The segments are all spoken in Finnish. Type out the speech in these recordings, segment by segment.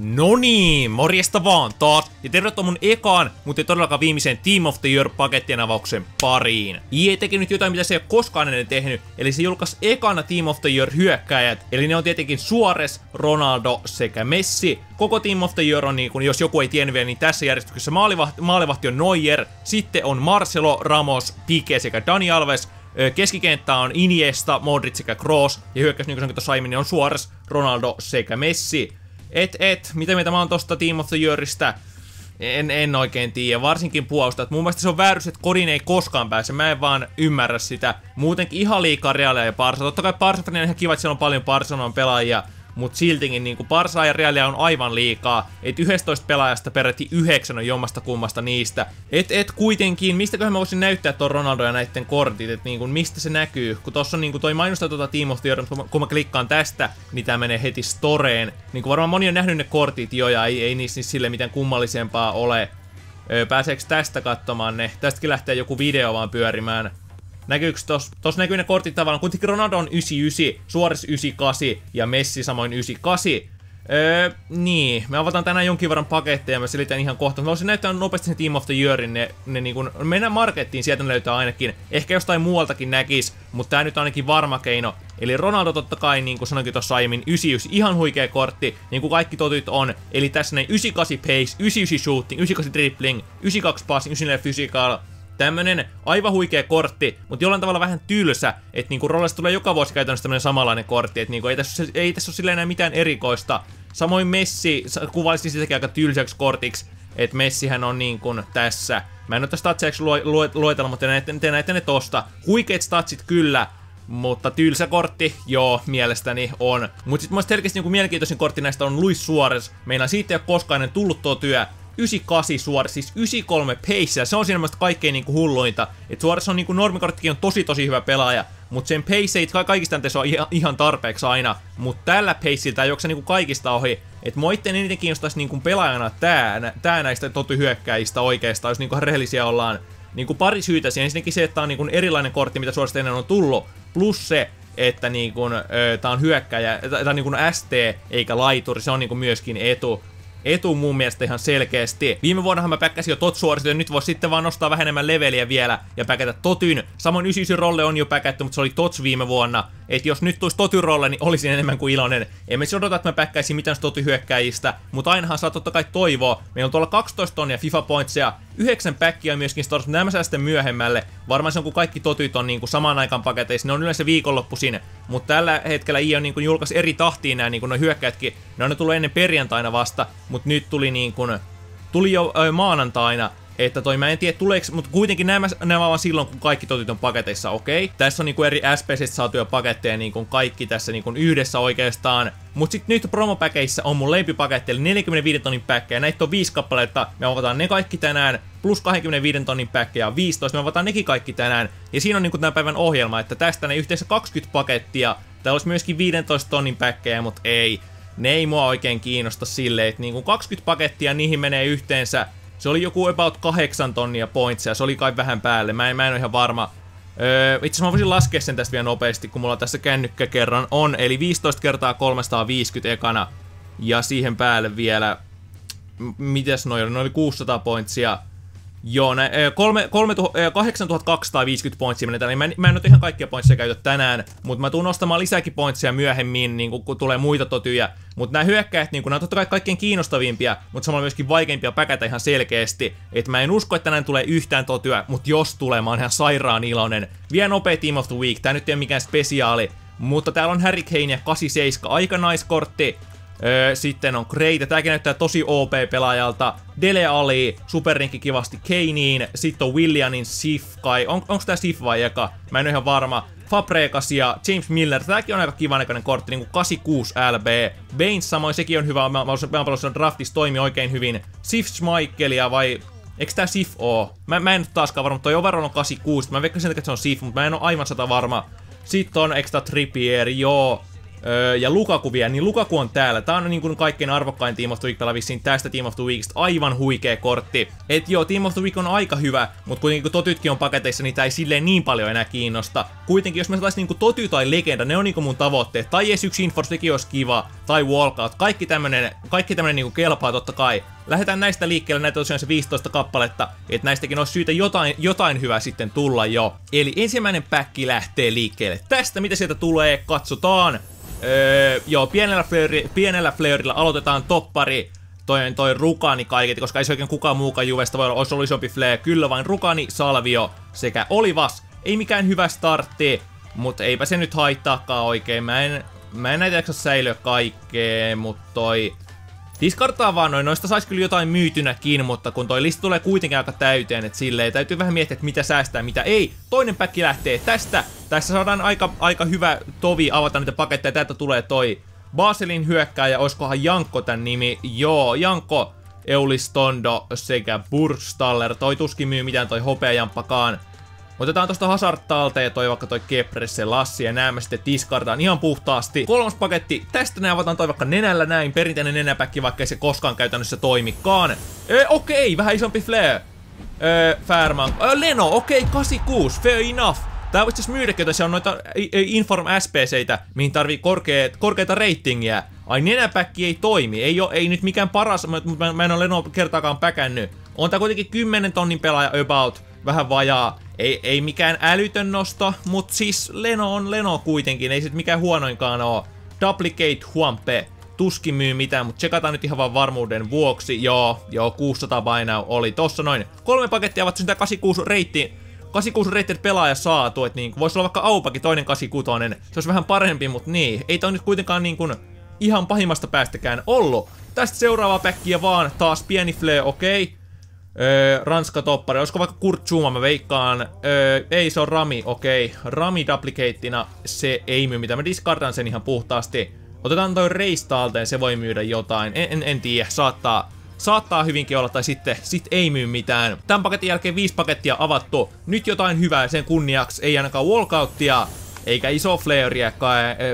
No niin, morjesta vaan taas, ja tervetuloa mun ekaan, mutta ei todellakaan viimeiseen Team of the Year pakettien avauksen pariin. EA teki nyt jotain, mitä se ei ole koskaan ennen tehnyt, eli se julkaisi ekana Team of the Year hyökkäjät, eli ne on tietenkin Suarez, Ronaldo sekä Messi. Koko Team of the Year on niin kun, jos joku ei tiennyt vielä, niin tässä järjestyksessä maalivahti, maalivahti on Neuer, sitten on Marcelo, Ramos, Pique sekä Dani Alves, Keskikenttä on Iniesta, Modric sekä Kroos, ja hyökkäys, niin kuin tuossa aiemmin, niin on Suarez, Ronaldo sekä Messi. Et, et, mitä mieltä mä oon tosta Team of the Yearista? En, en oikein tiedä, varsinkin puolusta. Mun mielestä se on väärys, että kodin ei koskaan pääse. Mä en vaan ymmärrä sitä. Muutenkin ihan liikaa Realia ja Barsa. Totta kai Barsa on ihan kiva, että siellä on paljon Barcelonan pelaajia mutta siltikin niin kuin Barsa ja Realia on aivan liikaa, että 11 pelaajasta peräti 9 on jommasta kummasta niistä. Et, et kuitenkin, mistäköhän mä voisin näyttää tuon Ronaldo ja näitten kortit, että niin kuin, mistä se näkyy, kun tossa on niin kuin toi mainosta tuota Team of the Year, kun, mä klikkaan tästä, niin tää menee heti storeen. Niin kuin varmaan moni on nähnyt ne kortit jo ja ei, ei niissä niin sille mitään kummallisempaa ole. Pääseekö tästä katsomaan ne? Tästäkin lähtee joku video vaan pyörimään. Näkyykö tos, tos näkyy ne kortit tavallaan, kuitenkin Ronaldo on 99, Suores 98 ja Messi samoin 98. Öö, niin, me avataan tänään jonkin verran paketteja, mä selitän ihan kohta. Mä voisin näyttää nopeasti sen Team of the Yearin, ne, ne niin kun, mennään markettiin, sieltä ne löytää ainakin. Ehkä jostain muualtakin näkis, mutta tää nyt ainakin varma keino. Eli Ronaldo totta kai, niin kuin sanoinkin tuossa aiemmin, 99, ihan huikea kortti, niin kuin kaikki totit on. Eli tässä näin 98 pace, 99 shooting, 98 dribbling, 92 passing, 94 physical, tämmönen aivan huikea kortti, mutta jollain tavalla vähän tylsä, että niinku rollista tulee joka vuosi käytännössä tämmönen samanlainen kortti, että niinku ei tässä, ei tässä ole silleen enää mitään erikoista. Samoin Messi kuvailisin sitäkin aika tylsäksi kortiksi, että Messihän on niin kuin tässä. Mä en ole tästä statseiksi luetella, mutta te näette, te näette ne tosta. Huikeet statsit kyllä, mutta tylsä kortti, joo, mielestäni on. Mutta sitten mun selkeästi niinku mielenkiintoisin kortti näistä on Luis Suarez. Meillä siitä ei ole koskaan tullut tuo työ. 98 Suores, siis 93 pace, se on siinä mielestä kaikkein niinku hulluinta. Et Suores on niinku normikorttikin on tosi tosi hyvä pelaaja, mutta sen pace ei kaikista se on ihan, tarpeeksi aina. Mutta tällä paceiltä ei juokse niinku kaikista ohi. Et moitten eniten kiinnostaisi niinku pelaajana tää, tää näistä totyhyökkäjistä oikeastaan, jos niinku rehellisiä ollaan. Niinku pari syytä siihen. Ensinnäkin se, että tää on niinku erilainen kortti, mitä Suoresta ennen on tullut. Plus se, että niin kun, ö, tää on hyökkäjä, tää on niin kun ST eikä laituri, se on niin kun myöskin etu etu mun mielestä ihan selkeästi. Viime vuonnahan mä päkkäsin jo tot suoritus, ja nyt voisi sitten vaan nostaa vähän enemmän leveliä vielä ja päkätä totyn. Samoin 99 rolle on jo päkätty, mutta se oli tots viime vuonna. Et jos nyt tulisi totyn rolle, niin olisin enemmän kuin iloinen. Emme siis odota, että mä päkkäisin mitään hyökkäjistä, mutta ainahan saa totta kai toivoa. Meillä on tuolla 12 tonnia FIFA pointseja, 9 päkkiä myöskin stores, nämä saa sitten myöhemmälle. Varmaan se on, kun kaikki totyt on niin kuin samaan aikaan paketeissa, ne on yleensä viikonloppuisin. Mutta tällä hetkellä IE on niin julkaisi eri tahtiin nämä niin kuin. Ne on ne tullut ennen perjantaina vasta, mutta nyt tuli niin kuin, tuli jo ö, maanantaina, että toi mä en tiedä tuleeko, mutta kuitenkin nämä, nämä vaan silloin, kun kaikki totit on paketeissa, okei. Okay. Tässä on niinku eri SPCistä saatuja paketteja niinku kaikki tässä niinku yhdessä oikeastaan. Mut sit nyt promopäkeissä on mun lempipaketti, eli 45 tonnin päkkejä. Näitä on 5 kappaletta, me avataan ne kaikki tänään. Plus 25 tonnin päkkejä 15, me avataan nekin kaikki tänään. Ja siinä on niinku tämän päivän ohjelma, että tästä ne yhteensä 20 pakettia. Täällä olisi myöskin 15 tonnin päkkejä, mutta ei ne ei mua oikein kiinnosta silleen, että niinku 20 pakettia niihin menee yhteensä. Se oli joku about 8 tonnia pointsia, se oli kai vähän päälle, mä en, mä en ole ihan varma. Öö, itse asiassa mä voisin laskea sen tästä vielä nopeasti, kun mulla tässä kännykkä kerran on, eli 15 kertaa 350 ekana. Ja siihen päälle vielä, mitäs noin oli, noin oli 600 pointsia. Joo, nä, 3, 3, 8250 pointsia menetään, niin mä, mä en nyt ihan kaikkia pointsia käytä tänään, mutta mä tuun nostamaan lisääkin pointsia myöhemmin, niin kun, tulee muita totyjä. Mutta nämä hyökkäät, niin kun, nämä on totta kai kaikkein kiinnostavimpia, mutta samalla myöskin vaikeimpia päkätä ihan selkeästi. Että mä en usko, että tänään tulee yhtään totyä, mutta jos tulee, mä oon ihan sairaan iloinen. Vielä nopea Team of the Week, tää nyt ei ole mikään spesiaali, mutta täällä on Harry Kane ja 87, aika nice kortti. Öö, sitten on Great, tämäkin näyttää tosi OP-pelaajalta. Dele Ali, superrinkki kivasti Kaneen, sitten on Williamin Sif kai, on, onko tää Sif vai eka? Mä en ole ihan varma. Fabregas ja James Miller, tämäkin on aika kivan näköinen kortti, niinku 86 LB. Baines samoin, sekin on hyvä, mä, mä, mä draftissa toimii oikein hyvin. Sif Schmeichelia vai Eikö tää Sif oo? Mä, mä en nyt taaskaan varma, toi overall on 86, mä veikkaan sen takia, että se on Sif, mutta mä en oo aivan sata varma. Sitten on extra Trippier, joo. Öö, ja Lukaku vielä, niin Lukaku on täällä. Tää on niin kuin kaikkein arvokkain Team of the Week vissiin tästä Team of the Weekista. Aivan huikea kortti. Et joo, Team of the Week on aika hyvä, mutta kuitenkin kun Totytkin on paketeissa, niin tää ei silleen niin paljon enää kiinnosta. Kuitenkin jos me saatais niinku Toty tai Legenda, ne on niinku mun tavoitteet. Tai edes yksi Inforce, sekin olisi kiva. Tai Walkout. Kaikki tämmönen, kaikki tämmönen niinku kelpaa totta kai. Lähdetään näistä liikkeelle, näitä tosiaan se 15 kappaletta, että näistäkin olisi syytä jotain, jotain hyvää sitten tulla jo. Eli ensimmäinen päkki lähtee liikkeelle. Tästä mitä sieltä tulee, katsotaan. Öö, joo, pienellä, fleuri, pienellä flareilla aloitetaan toppari. Toi, toi Rukani kaiketi, koska ei se oikein kukaan muukaan Juvesta voi olla, olisi ollut isompi flare. Kyllä vain Rukani, Salvio sekä Olivas. Ei mikään hyvä startti, mutta eipä se nyt haittaakaan oikein. Mä en, mä en näitä jaksa säilyä kaikkea, mutta toi Diskartaa vaan noin, noista saisi kyllä jotain myytynäkin, mutta kun toi lista tulee kuitenkin aika täyteen, että silleen täytyy vähän miettiä, että mitä säästää, mitä ei. Toinen päkki lähtee tästä. Tässä saadaan aika, aika hyvä tovi avata niitä paketteja. Täältä tulee toi Baselin hyökkääjä, oiskohan Jankko tän nimi? Joo, Jankko, Eulistondo sekä Burstaller. Toi tuskin myy mitään toi hopeajamppakaan. Otetaan tosta Hazard talteen toi vaikka toi Kepresse Lassi ja nämä sitten discardaan ihan puhtaasti. Kolmas paketti, tästä ne avataan toi vaikka nenällä näin, perinteinen nenäpäkki, vaikka ei se koskaan käytännössä toimikaan. E, okei, okay, vähän isompi flare. Öö, Fairman. Öö, Leno, okei, okay, 86, fair enough. Tää voisi siis myydäkin, että on noita Inform SPCitä, mihin tarvii korkeat, korkeita ratingia. Ai nenäpäkki ei toimi, ei, oo, ei nyt mikään paras, mutta mä, mä en ole Leno kertaakaan päkännyt. On tää kuitenkin 10 tonnin pelaaja about, vähän vajaa. Ei, ei mikään älytön nosto, mutta siis Leno on Leno kuitenkin, ei se mikään huonoinkaan oo. Duplicate Huampe, tuskin myy mitään, mutta tsekataan nyt ihan vaan varmuuden vuoksi. Joo, joo, 600 by now oli tossa noin. Kolme pakettia ovat sitä 86 reitti, 86 rated pelaaja saatu, että niin, voisi olla vaikka Aupakin toinen 86, se olisi vähän parempi, mutta niin, ei tää nyt kuitenkaan niin kuin ihan pahimmasta päästäkään ollut. Tästä seuraava päkkiä vaan, taas pieni flare, okei. Okay. Öö, Ranska toppari, olisiko vaikka Kurt Zuma, mä veikkaan. Öö, ei, se on Rami, okei. Okay. Rami duplicateina se ei myy mitään, mä discardan sen ihan puhtaasti. Otetaan toi Reis talteen, se voi myydä jotain. En, en, en tiedä, saattaa, saattaa hyvinkin olla, tai sitten sit ei myy mitään. Tämän paketin jälkeen viisi pakettia avattu. Nyt jotain hyvää sen kunniaksi, ei ainakaan walkouttia, eikä iso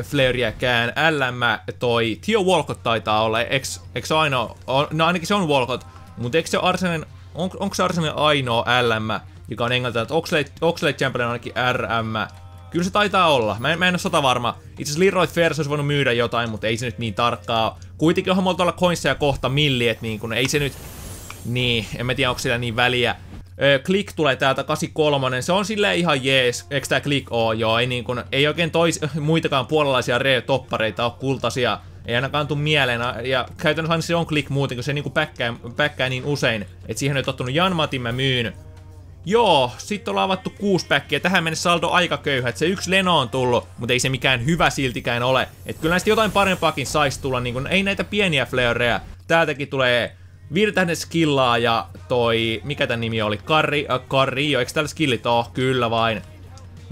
flareäkään. LM toi Theo Walcott taitaa olla, eks, eks ainoa, no ainakin se on Walcott, mutta eikö se Arsenin on, onko se Arsenal ainoa LM, joka on englantilla, että Oxlade Chamberlain ainakin RM. Kyllä se taitaa olla. Mä en, mä en ole sata varma. Itse asiassa Leroy Fairs olisi voinut myydä jotain, mutta ei se nyt niin tarkkaa. Kuitenkin onhan mulla tuolla coinsia kohta milli, että niin kun ei se nyt... Niin, en mä tiedä onko sillä niin väliä. Click tulee täältä 83, se on silleen ihan jees. Eikö tää Click oo? Joo, ei niin kun, ei oikein tois, muitakaan puolalaisia re-toppareita ole kultaisia ei ainakaan tuu mieleen. Ja käytännössä se on klik muuten, kun se niinku päkkää, päkkää niin usein. että siihen on tottunut Janmatin mä myyn. Joo, sitten ollaan avattu kuusi päkkiä. Tähän mennessä saldo aika köyhä. Et se yksi Leno on tullut, mutta ei se mikään hyvä siltikään ole. Et kyllä näistä jotain parempaakin saisi tulla. Niin kun, ei näitä pieniä flareja. Täältäkin tulee Virtähden skillaa ja toi, mikä tän nimi oli? Karri, äh, jo, eikö täällä skillit oo? Kyllä vain.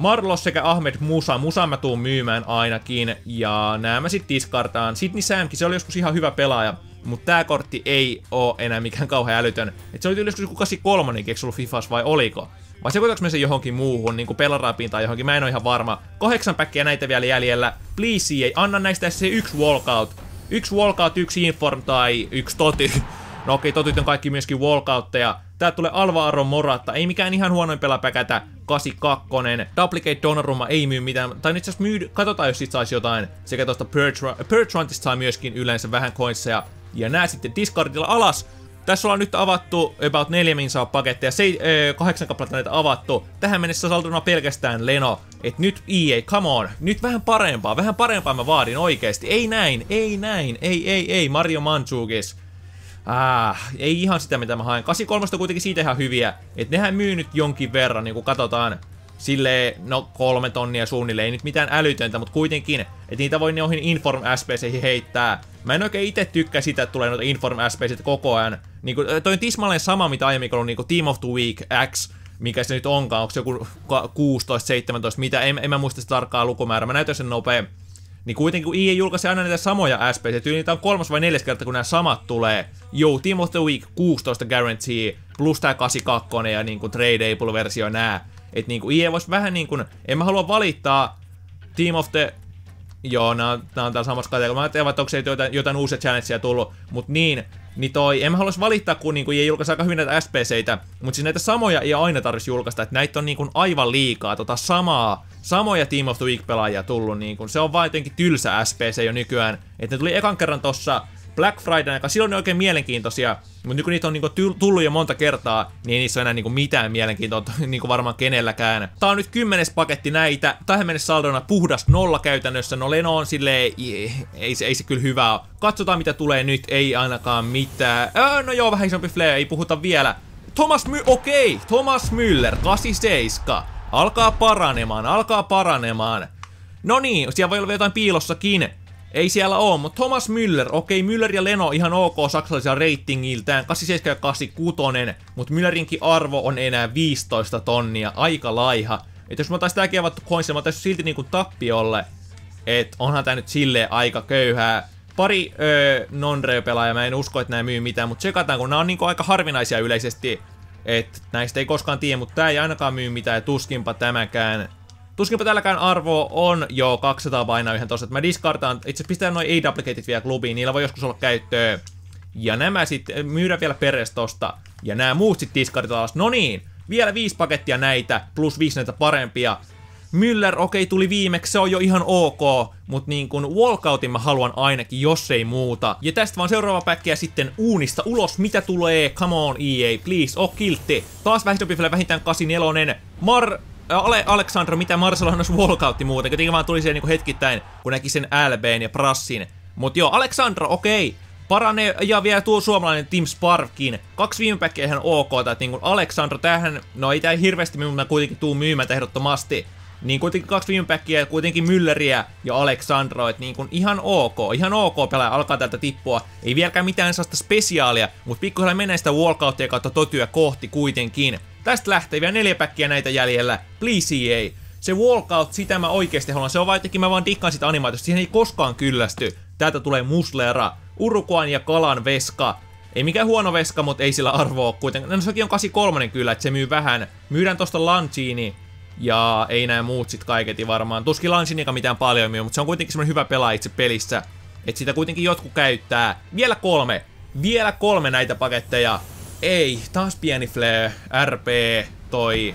Marlos sekä Ahmed Musa. Musa mä tuun myymään ainakin. Ja nää mä sit diskartaan. Sidney Samkin, se oli joskus ihan hyvä pelaaja. Mutta tää kortti ei oo enää mikään kauhean älytön. Et se oli joskus joku 83, eikö ollut Fifas vai oliko? Vai sekoitaks me sen johonkin muuhun, niinku pelarapiin tai johonkin, mä en oo ihan varma. Kahdeksan päkkiä näitä vielä jäljellä. Please, ei anna näistä se yksi walkout. Yksi walkout, yksi inform tai yksi toti. No okei, totit on kaikki myöskin walkoutteja. Tää tulee Alvaro Morata, ei mikään ihan huonoin pelapäkätä. 82. Duplicate Donnarumma ei myy mitään, tai itse asiassa myy, katsotaan jos sit saisi jotain. Sekä tosta Pertrantista saa myöskin yleensä vähän coinseja. Ja nää sitten discardilla alas. Tässä ollaan nyt avattu about 4 minsaa paketteja, se, äh, kahdeksan kappaletta näitä avattu. Tähän mennessä saltuna pelkästään Leno. Et nyt EA, come on, nyt vähän parempaa, vähän parempaa mä vaadin oikeesti. Ei näin, ei näin, ei, ei, ei, Mario Manchukis. Ah, ei ihan sitä mitä mä haen. 83 on kuitenkin siitä ihan hyviä. Et nehän myy nyt jonkin verran, niin kun katsotaan. Sille no kolme tonnia suunnilleen, ei nyt mitään älytöntä, mutta kuitenkin, että niitä voi noihin Inform SPCihin heittää. Mä en oikein itse tykkää sitä, että tulee noita Inform SPCitä koko ajan. Niin kuin, toi on tismalleen sama, mitä aiemmin on niin Team of the Week X, mikä se nyt onkaan, onko se joku 16, 17, mitä, en, en mä muista sitä tarkkaa lukumäärää, mä näytän sen nopea. Niin kuitenkin kun EA julkaisi aina näitä samoja SPC, tyyli niitä on kolmas vai neljäs kerta, kun nämä samat tulee. Yo, Team of the Week 16 guarantee, plus tää 82 ja niinku tradeable versio nää. Et niinku EA vois vähän niinku, en mä halua valittaa Team of the Joo, nää nää on täällä samassa kategoriassa. Mä ajattelin, että onko se jotain, jotain uusia challengeja tullut, mut niin, niin toi, en mä haluaisi valittaa, kun niinku ei julkaisi aika hyvin näitä SPCitä, mutta siis näitä samoja ei aina tarvitsisi julkaista, että näitä on niinku aivan liikaa, tota samaa, samoja Team of the Week-pelaajia tullut, niinku, se on vaan jotenkin tylsä SPC jo nykyään, että ne tuli ekan kerran tossa Black Friday, joka silloin on oikein mielenkiintoisia, mutta nyt kun niitä on niinku tullut jo monta kertaa, niin ei niissä ole enää niinku mitään mielenkiintoa niinku varmaan kenelläkään. Tää on nyt kymmenes paketti näitä, tähän mennessä saldona puhdas nolla käytännössä, no Leno on silleen, ei, ei, se, ei se kyllä hyvä ole. Katsotaan mitä tulee nyt, ei ainakaan mitään. Öö, no joo, vähän isompi flare, ei puhuta vielä. Thomas My, okei, okay. Thomas Müller, 87. Alkaa paranemaan, alkaa paranemaan. No niin, siellä voi olla jotain piilossakin. Ei siellä oo, mutta Thomas Müller, okei, Müller ja Leno ihan ok saksalaisia ratingiltään, 87 ja 86, mutta Müllerinkin arvo on enää 15 tonnia, aika laiha. Et jos mä otais tääkin avattu coinsia, mä otais silti niinku tappiolle, et onhan tää nyt silleen aika köyhää. Pari öö, non pelaajaa mä en usko, että nää myy mitään, mutta tsekataan, kun nää on niinku aika harvinaisia yleisesti. Et näistä ei koskaan tiedä, mutta tää ei ainakaan myy mitään, ja tuskinpa tämäkään. Tuskinpa tälläkään arvo on jo 200 painaa yhden tossa. Mä diskartaan, itse pistän noin A-duplicated vielä klubiin, niillä voi joskus olla käyttöä. Ja nämä sitten myydään vielä peres tosta. Ja nämä muut sitten diskarditaan alas. No niin, vielä viisi pakettia näitä, plus viisi näitä parempia. Müller, okei, okay, tuli viimeksi, se on jo ihan ok, mutta niin kuin walkoutin mä haluan ainakin, jos ei muuta. Ja tästä vaan seuraava päkkiä sitten uunista ulos, mitä tulee, come on EA, please, oh kiltti. Taas vähintään vähintään 84, Mar Ale, Aleksandro, mitä Marcelo on walkoutti muuten, kuitenkin vaan tuli siihen niinku hetkittäin, kun näki sen LBn ja Prassin. Mut joo, Aleksandro, okei. Okay. Parane ja vielä tuo suomalainen Team Sparkin. Kaksi viime päkkiä ihan ok, että niinku Aleksandro, tähän, no ei tää hirveästi minun kuitenkin tuu myymään ehdottomasti. Niin kuitenkin kaksi viime päkkiä, kuitenkin Mülleriä ja Aleksandro, että niin kuin ihan ok, ihan ok pelaaja alkaa täältä tippua. Ei vieläkään mitään sellaista spesiaalia, mutta pikkuhiljaa menee sitä walkouttia kautta totyä kohti kuitenkin. Tästä lähtee vielä neljä päkkiä näitä jäljellä. Please EA. Se walkout, sitä mä oikeesti haluan. Se on vaan mä vaan dikkaan sitä animaatiosta. Siihen ei koskaan kyllästy. Täältä tulee Muslera, Urukuan ja Kalan veska. Ei mikään huono veska, mutta ei sillä arvoa kuitenkaan. No sekin on 83 kyllä, että se myy vähän. Myydään tosta Lancini. Ja ei näe muut sit kaiketi varmaan. Tuskin Lancinikaan mitään paljon mutta se on kuitenkin semmonen hyvä pelaa itse pelissä. Että sitä kuitenkin jotkut käyttää. Vielä kolme. Vielä kolme näitä paketteja. Ei, taas pieni flare, RP, toi...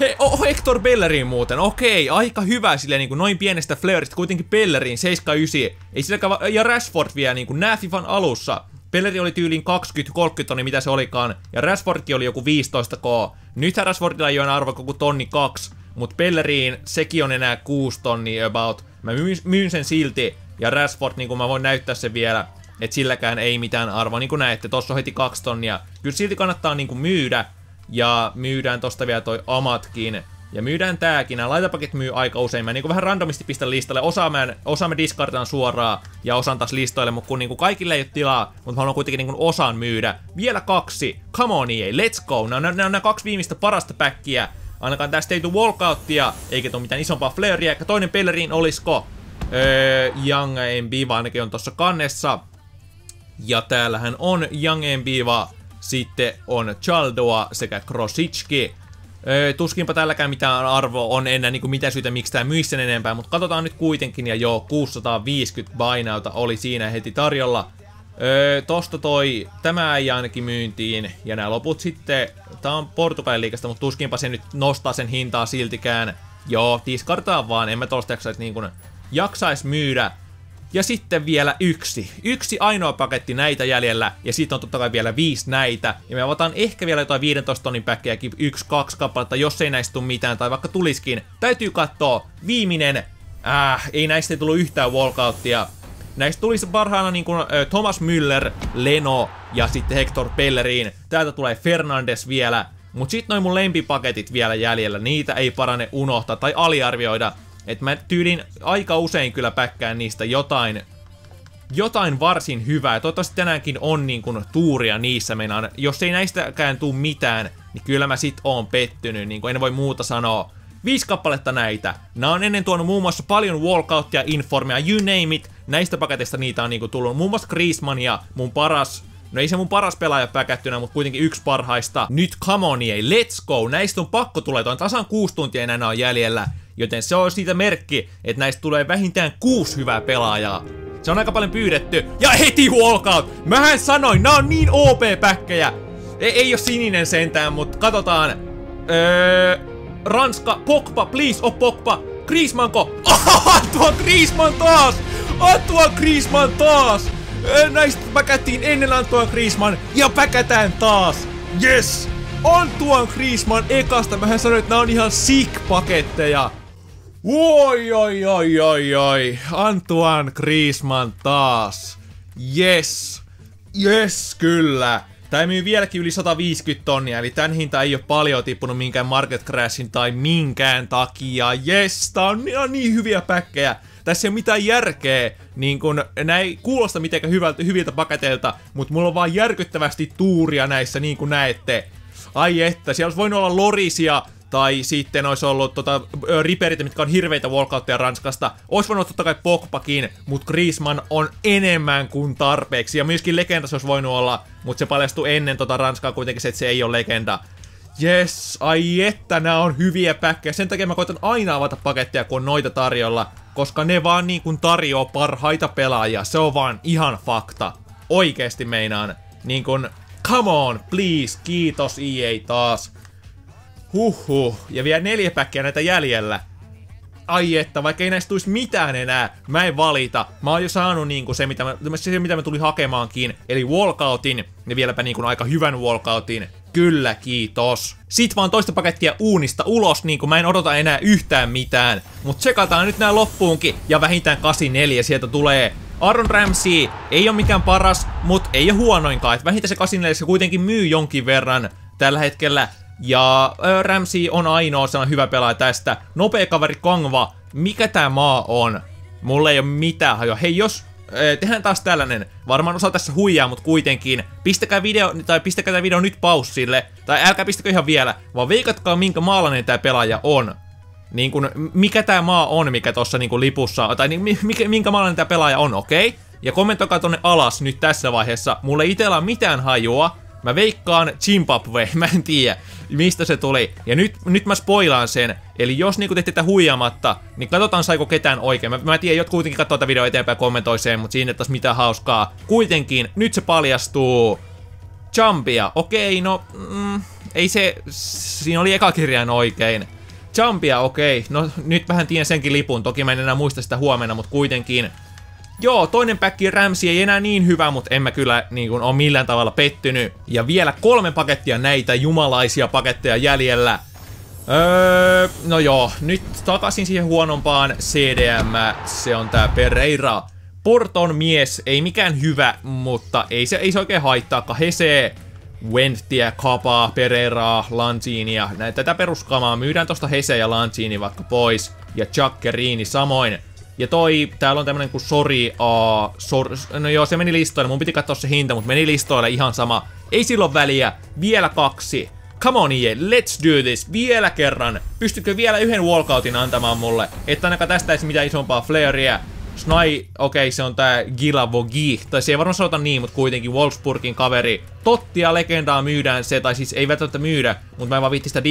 Hei, oh, Hector Bellerin muuten, okei, aika hyvä sille niin kuin noin pienestä flareista, kuitenkin Bellerin 79, ei silläkään, ja Rashford vielä niin kuin nää FIFAn alussa. Belleri oli tyyliin 20-30 tonni, mitä se olikaan, ja Rashfordkin oli joku 15k. Nythän Rashfordilla ei ole arvo kuin tonni 2, mutta Belleriin sekin on enää 6 tonni about. Mä myyn, sen silti, ja Rashford, niin kuin mä voin näyttää sen vielä, että silläkään ei mitään arvoa. Niin kuin näette, tossa on heti kaksi tonnia. Kyllä silti kannattaa niin kuin myydä. Ja myydään tosta vielä toi amatkin. Ja myydään tääkin. Nämä laitapakit myy aika usein. Mä niin kuin vähän randomisti pistän listalle. Osa mä, osa mä discardaan suoraan ja osan taas listoille, mutta kun niin kuin kaikille ei ole tilaa, mutta mä haluan kuitenkin niin kuin osan myydä. Vielä kaksi. Come on EA, let's go. Nämä on, nämä on nämä kaksi viimeistä parasta päkkiä. Ainakaan tästä ei tule walkouttia, eikä tule mitään isompaa flarea. Ehkä toinen pellerin olisiko öö, Young MB, ainakin on tuossa kannessa. Ja täällähän on Young Enbiva, sitten on Chaldoa sekä Krosicki. Tuskinpa tälläkään mitään arvo on enää niinku mitä syytä miksi tää myisi sen enempää, mutta katsotaan nyt kuitenkin ja joo, 650 bainauta oli siinä heti tarjolla. Öö, tosta toi, tämä ei ainakin myyntiin, ja nämä loput sitten, tää on Portugalin liikasta, mutta tuskinpa se nyt nostaa sen hintaa siltikään. Joo, diskartaa vaan, en mä tosta jaksaisi niin kuin jaksais myydä. Ja sitten vielä yksi. Yksi ainoa paketti näitä jäljellä, ja sitten on totta kai vielä viisi näitä. Ja me avataan ehkä vielä jotain 15 tonnin päkkejäkin, yksi, kaksi kappaletta, jos ei näistä tule mitään, tai vaikka tuliskin. Täytyy katsoa, viimeinen, äh, ei näistä ei tullut yhtään walkouttia. Näistä tulisi parhaana niin kuin, äh, Thomas Müller, Leno ja sitten Hector Pellerin. Täältä tulee Fernandes vielä. Mut sit noin mun lempipaketit vielä jäljellä, niitä ei parane unohtaa tai aliarvioida. Et mä tyylin aika usein kyllä päkkään niistä jotain, jotain varsin hyvää. Toivottavasti tänäänkin on niin kuin tuuria niissä meinaan. Jos ei näistäkään tuu mitään, niin kyllä mä sit oon pettynyt, niin kuin en voi muuta sanoa. Viisi kappaletta näitä. Nämä on ennen tuonut muun muassa paljon walkouttia, informia, you name it. Näistä paketista niitä on niinku tullut muun muassa Griezmann mun paras No ei se mun paras pelaaja päkättynä, mutta kuitenkin yksi parhaista. Nyt come on, ei, let's go. Näistä on pakko tulee, on tasan kuusi tuntia enää on jäljellä. Joten se on siitä merkki, että näistä tulee vähintään kuusi hyvää pelaajaa. Se on aika paljon pyydetty. Ja heti walkout! Mähän sanoin, nää on niin OP-päkkejä. Ei, ei oo sininen sentään, mutta katsotaan. Öö, Ranska, Pogba, please, oh Pogba. Griezmannko? Oh, tuo Griezmann taas! Antoine Griezmann taas! Näistä päkättiin ennen Antoine Griezmann ja päkätään taas! Yes! Antoine Griezmann ekasta. Mähän sanoin, että nämä on ihan sick-paketteja. Oi, oi, oi, oi, oi. Antoine Griezmann taas. Yes. Yes, kyllä. Tämä myy vieläkin yli 150 tonnia, eli tämän hinta ei ole paljon tippunut minkään market crashin tai minkään takia. Yes, tää on ihan niin hyviä päkkejä. Tässä ei ole mitään järkeä, niin kun näin ei kuulosta mitenkään hyvältä, hyviltä paketeilta, mutta mulla on vaan järkyttävästi tuuria näissä, niin kuin näette. Ai että, siellä olisi voinut olla Lorisia, tai sitten olisi ollut tota, Riperit, mitkä on hirveitä walkoutteja Ranskasta. Olisi voinut totta kai Pogbakin, mutta Griezmann on enemmän kuin tarpeeksi. Ja myöskin legenda se olisi voinut olla, mutta se paljastui ennen tota Ranskaa kuitenkin se, että se ei ole legenda. Yes, ai että nämä on hyviä päkkejä. Sen takia mä koitan aina avata paketteja, kun on noita tarjolla. Koska ne vaan niin kuin tarjoaa parhaita pelaajia. Se on vaan ihan fakta. Oikeesti meinaan. Niin kuin, come on, please, kiitos EA taas. Huhhuh, ja vielä neljä päkkiä näitä jäljellä. Ai että, vaikka ei näistä tulisi mitään enää, mä en valita. Mä oon jo saanut niinku se, mitä mä, se, mitä mä tulin hakemaankin, eli walkoutin, ja vieläpä niinku aika hyvän walkoutin. Kyllä, kiitos. Sit vaan toista pakettia uunista ulos, niin kuin mä en odota enää yhtään mitään. Mut tsekataan nyt nää loppuunkin, ja vähintään 84 sieltä tulee. Aaron Ramsey ei ole mikään paras, mut ei ole huonoinkaan. Et vähintään se 84 se kuitenkin myy jonkin verran tällä hetkellä. Ja Ramsey on ainoa sellainen hyvä pelaaja tästä. Nopea kaveri Kongva. Mikä tää maa on? Mulla ei ole mitään hajoa. Hei, jos tehdään taas tällainen. Varmaan osa tässä huijaa, mutta kuitenkin. Pistäkää video, tai pistäkää tämä video nyt paussille. Tai älkää pistäkö ihan vielä, vaan veikatkaa minkä maalainen tämä pelaaja on. Niin kun, mikä tämä maa on, mikä tuossa niin lipussa, tai niin, mikä, minkä maalainen tämä pelaaja on, okei? Okay? Ja kommentoikaa tonne alas nyt tässä vaiheessa. Mulla ei itellä mitään hajua. Mä veikkaan Zimbabwe, mä en tiedä mistä se tuli. Ja nyt, nyt mä spoilaan sen. Eli jos niinku tehtiin tätä huijamatta, niin katsotaan saiko ketään oikein. Mä, mä tiedän, jotkut kuitenkin katsoo tätä videoa eteenpäin kommentoi sen, mutta siinä taas mitään hauskaa. Kuitenkin, nyt se paljastuu. Jumpia, okei, no, mm, ei se, siinä oli eka kirjain oikein. Jumpia, okei, no nyt vähän tiedän senkin lipun, toki mä en enää muista sitä huomenna, mutta kuitenkin. Joo, toinen päkki Ramsey ei enää niin hyvä, mutta en mä kyllä niin kuin, ole millään tavalla pettynyt. Ja vielä kolme pakettia näitä jumalaisia paketteja jäljellä. Öö, no joo, nyt takaisin siihen huonompaan CDM, se on tää Pereira. Porton mies, ei mikään hyvä, mutta ei se, ei se oikein haittaa. Kahese, Wenttiä, Kapaa, Pereiraa, Lanzinia, näitä tätä peruskamaa myydään tosta Hese ja Lanzini vaikka pois. Ja Jackerini samoin. Ja toi, täällä on tämmönen kuin Sori A, sor, no joo, se meni listoille, mun piti katsoa se hinta, mutta meni listoille ihan sama. Ei silloin väliä, vielä kaksi. Come on EA, let's do this, vielä kerran. Pystytkö vielä yhden walkoutin antamaan mulle? Että ainakaan tästä ei mitään isompaa flarea. Snai, okei, okay, se on tää Gilavogi, tai se ei varmaan sanota niin, mutta kuitenkin Wolfsburgin kaveri. Tottia legendaa myydään se, tai siis ei välttämättä myydä, mutta mä en vaan viitti sitä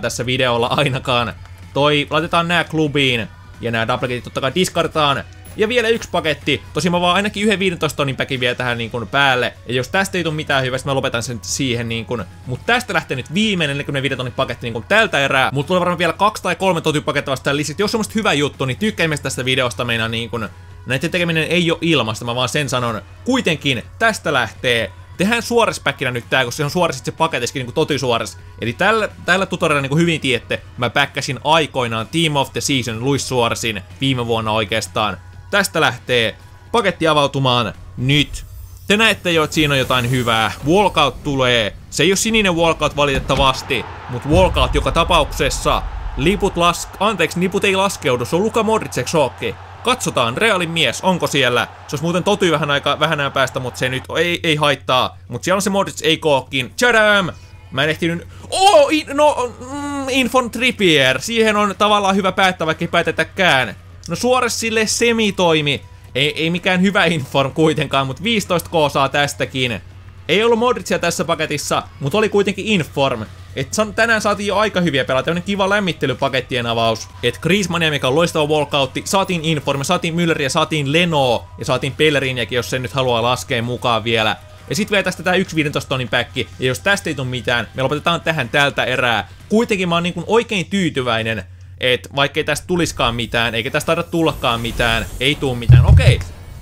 tässä videolla ainakaan. Toi, laitetaan nää klubiin. Ja nämä doubleketit totta kai diskartaan. Ja vielä yksi paketti. Tosi mä vaan ainakin yhden 15 tonnin päkin vielä tähän niin kuin päälle. Ja jos tästä ei tule mitään hyvää, mä lopetan sen siihen niin kuin. Mut tästä lähtee nyt viimeinen 45 tonnin paketti niin kuin tältä erää. Mut tulee varmaan vielä kaksi tai kolme tonnin pakettia vasta lisäksi. Jos on hyvä juttu, niin tykkäämme tästä videosta meidän niin kuin. Näiden tekeminen ei ole ilmasta, mä vaan sen sanon. Kuitenkin tästä lähtee Tehdään suorespäkkinä nyt tää, koska se on suores se paketiskin niinku totisuores. Eli tällä, tällä tutorialilla niinku hyvin tiedätte, mä päkkäsin aikoinaan Team of the Season Luis Suoresin viime vuonna oikeastaan. Tästä lähtee paketti avautumaan nyt. Te näette jo, että siinä on jotain hyvää. Walkout tulee. Se ei ole sininen walkout valitettavasti, mutta walkout joka tapauksessa. Liput las... Anteeksi, liput ei laskeudu, se on Luka Modricek shokki. Katsotaan, Realin mies, onko siellä? Se olisi muuten toty vähän aika vähän päästä, mutta se nyt ei, ei haittaa. Mutta siellä on se Modric ei kookin. Tchadam! Mä en ehtinyt... Oh, in, no, mm, Infon Trippier. Siihen on tavallaan hyvä päättää, vaikka ei päätetäkään. No suores sille semitoimi. Ei, ei mikään hyvä inform kuitenkaan, mutta 15k saa tästäkin. Ei ollut Modricia tässä paketissa, mutta oli kuitenkin inform. Et tänään saatiin jo aika hyviä pelaa, tämmönen kiva lämmittelypakettien avaus. Et Griezmannia, mikä on loistava walkoutti, saatiin Informe, saatiin Mülleriä, saatiin Lenoa ja saatiin Pelleriiniäkin, jos sen nyt haluaa laskea mukaan vielä. Ja sitten vielä tästä tää 1 15 tonnin päkki, ja jos tästä ei tule mitään, me lopetetaan tähän tältä erää. Kuitenkin mä oon niin oikein tyytyväinen, että vaikkei tästä tuliskaan mitään, eikä tästä taida tullakaan mitään, ei tuu mitään, okei.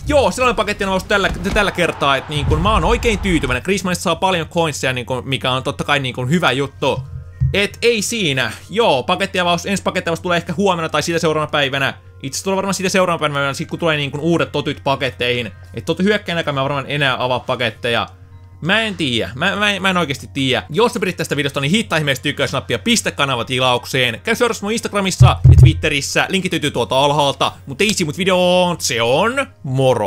Joo, sellainen paketti on tällä, tällä kertaa, että niin kun mä oon oikein tyytyväinen. Griezmannista saa paljon coinsia, niin kun, mikä on totta kai niin kun hyvä juttu. Et ei siinä. Joo, pakettiavaus, ensi pakettiavaus tulee ehkä huomenna tai sitä seuraavana päivänä. Itse tulee varmaan siitä seuraavana päivänä, sit kun tulee niin kun uudet totyt paketteihin. Et totu hyökkäin mä varmaan enää avaa paketteja. Mä en tiedä. Mä, mä, mä en oikeasti tiedä. Jos sä pidit tästä videosta, niin hittaa ihmeessä tykkäysnappia, pistä kanava tilaukseen. Käy seuraavassa mun Instagramissa ja Twitterissä. Linkit löytyy tuolta alhaalta. Mutta ei mut videoon, se on moro.